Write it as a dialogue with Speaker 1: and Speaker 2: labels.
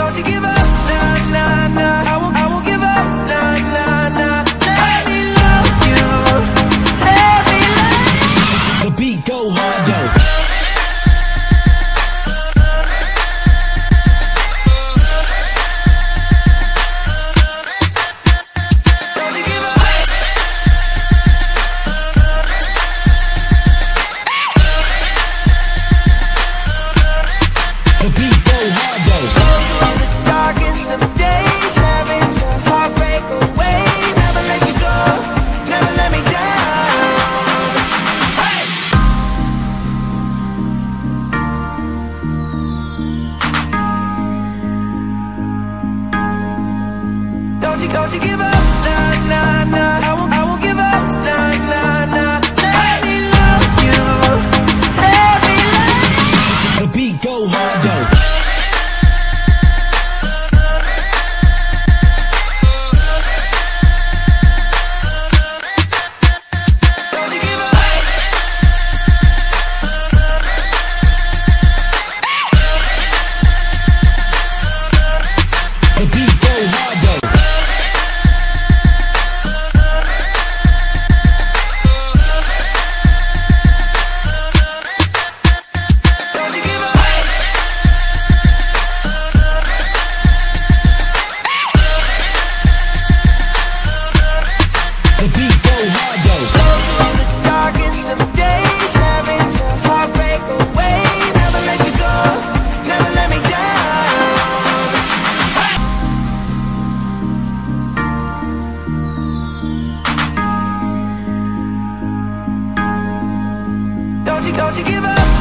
Speaker 1: Don't you give up, nah, nah, nah. don't you give up, nah, nah, nah. music, don't you give up.